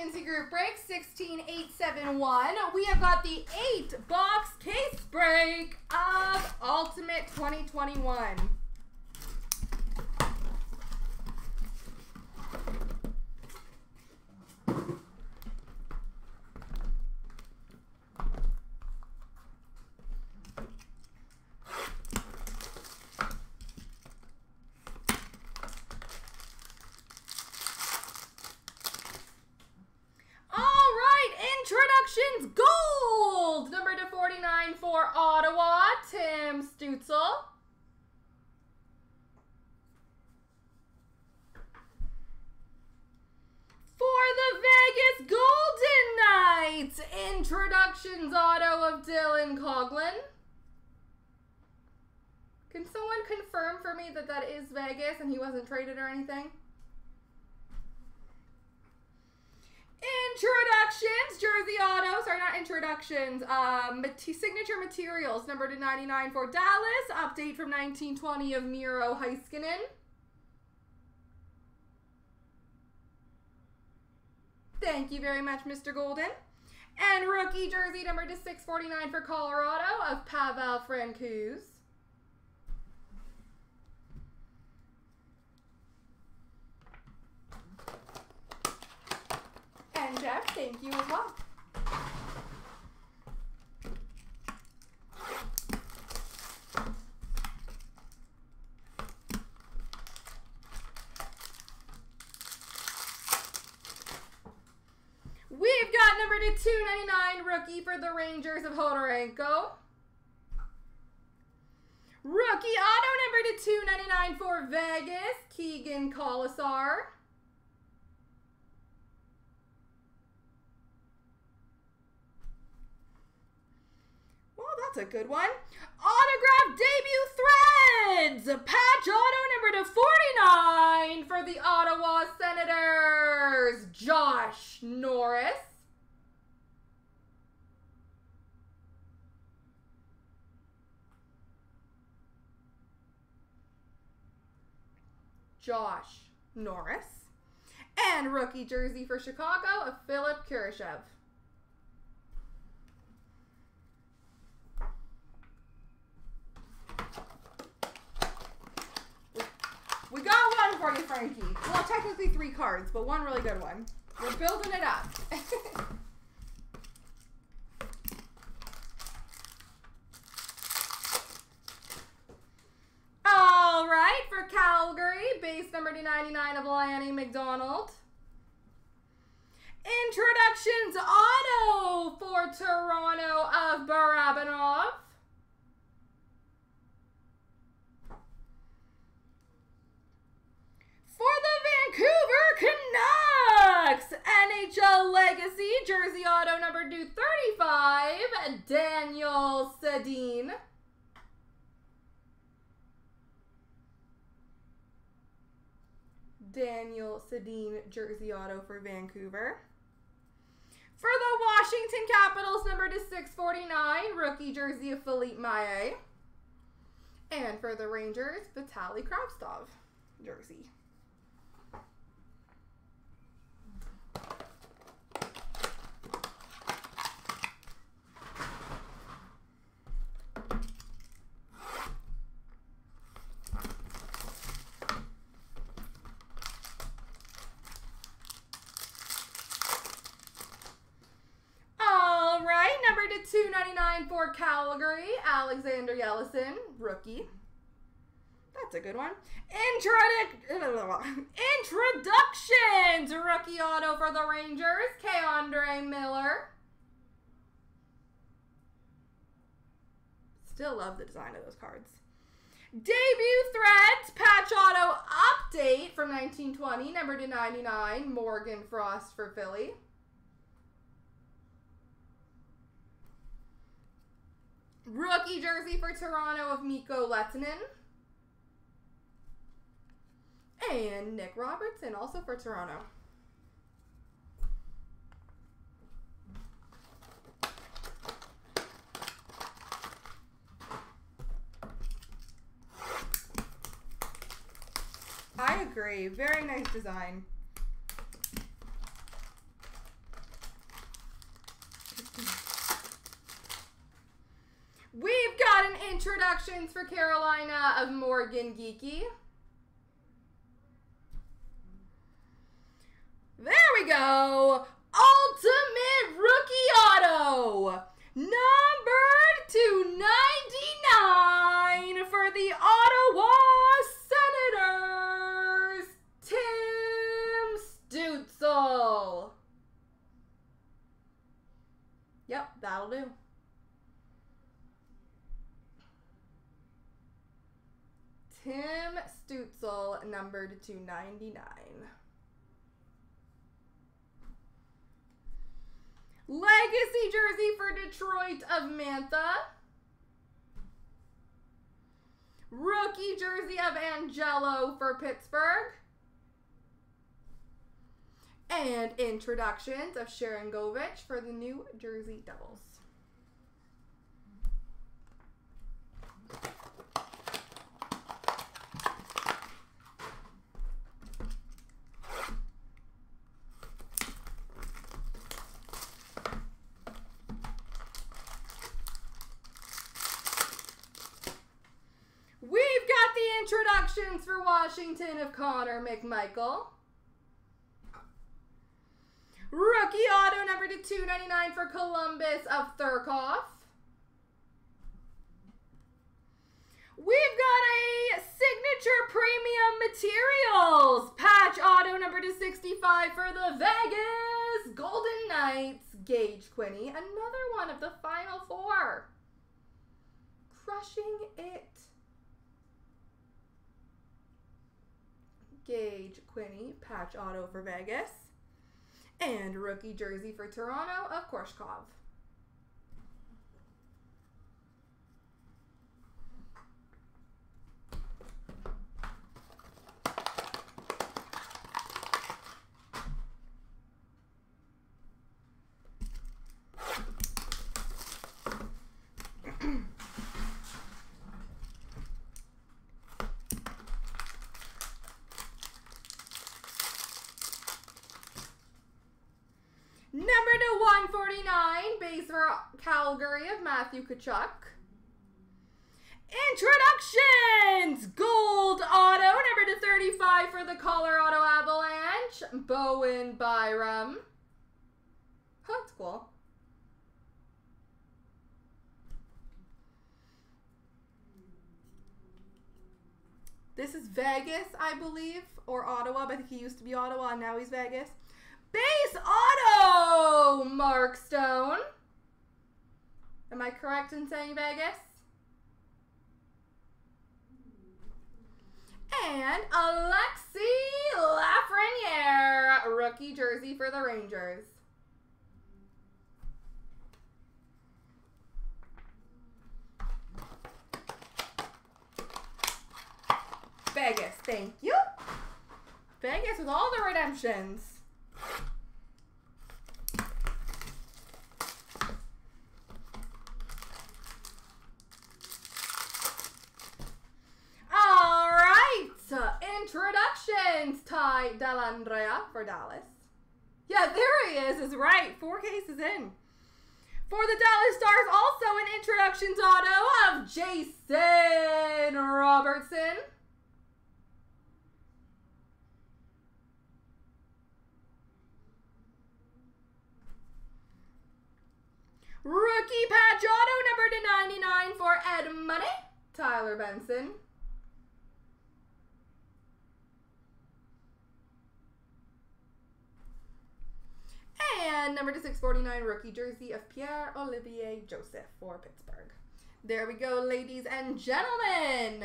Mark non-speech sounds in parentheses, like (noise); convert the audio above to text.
C&C Group break 16871. We have got the eight box case break of Ultimate 2021. All right, introductions gold. Number to 49 for Ottawa, Tim Stützle. For the Vegas Golden Knights, introductions auto of Dylan Coghlan. Can someone confirm for me that that is Vegas and he wasn't traded or anything? Introductions, Jersey Auto, sorry, not introductions, um, signature materials, number to 99 for Dallas, update from 1920 of Miro Heiskanen. Thank you very much, Mr. Golden. And rookie jersey number to 649 for Colorado of Pavel Francouz. And Jeff, thank you as well. We've got number to 299 rookie for the Rangers of Hodorenko. Rookie auto number to 299 for Vegas, Keegan Kolesar. Well, that's a good one. Autograph debut threads. Patch auto number to 49 for the Ottawa Senators. Josh Norris. Josh Norris. And rookie jersey for Chicago of Philipp Kurashev. We got one Frankie. Well, technically three cards, but one really good one. We're building it up. (laughs) All right, for Calgary, base number 299 of Lanny McDonald. Introductions auto for Toronto of Barabanov. For the Vancouver Canucks, NHL Legacy, jersey auto number 235, Daniel Sedin. Daniel Sedin, jersey auto for Vancouver. For the Washington Capitals, number to 649, rookie jersey of Philippe Maillet. And for the Rangers, Vitaly Kravtsov jersey. All right, number to 299 for Calgary, Alexander Yelesin, rookie. That's a good one. Introduc- Introductions, rookie auto for the Rangers, K. Andre Miller. Still love the design of those cards. Debut threads, patch auto update from 1920, number to 99, Morgan Frost for Philly. Rookie jersey for Toronto of Mikko Lehtonen. And Nick Robertson, also for Toronto. I agree. Very nice design. Introductions for Carolina of Morgan Geekie. There we go. Ultimate Rookie Auto. Numbered to 99 for the Ottawa Senators. Tim Stützle. Yep, that'll do. Tim Stützle, numbered to 99. Legacy jersey for Detroit of Mantha. Rookie jersey of Angello for Pittsburgh. And introductions of Sharangovich for the New Jersey Devils. We've got the introductions for Washington of Connor McMichael. Rookie auto number to 299 for Columbus of Thurkoff. We've got a signature premium materials patch auto number to 65 for the Vegas Golden Knights. Gage Quinney, another one of the final four. Crushing it. Gage Quinney, patch auto for Vegas. And rookie jersey for Toronto of Korshkov. Number to 149, base for Calgary of Matthew Tkachuk. Introductions! Gold auto, number to 35 for the Colorado Avalanche, Bowen Byram. Huh, that's cool. This is Vegas, I believe, or Ottawa, but I think he used to be Ottawa and now he's Vegas. Base auto, Mark Stone. Am I correct in saying Vegas? And Alexis Lafreniere, rookie jersey for the Rangers. Vegas, thank you. Vegas with all the redemptions. All right, introductions. Ty Dellandrea for Dallas. Yeah, there he is. Is right. Four cases in. For the Dallas Stars, also an introductions auto of Jason Robertson. Rookie patch auto number to 99 for Edmonton, Tyler Benson. And number to 649, rookie jersey of Pierre Olivier Joseph for Pittsburgh. There we go, ladies and gentlemen.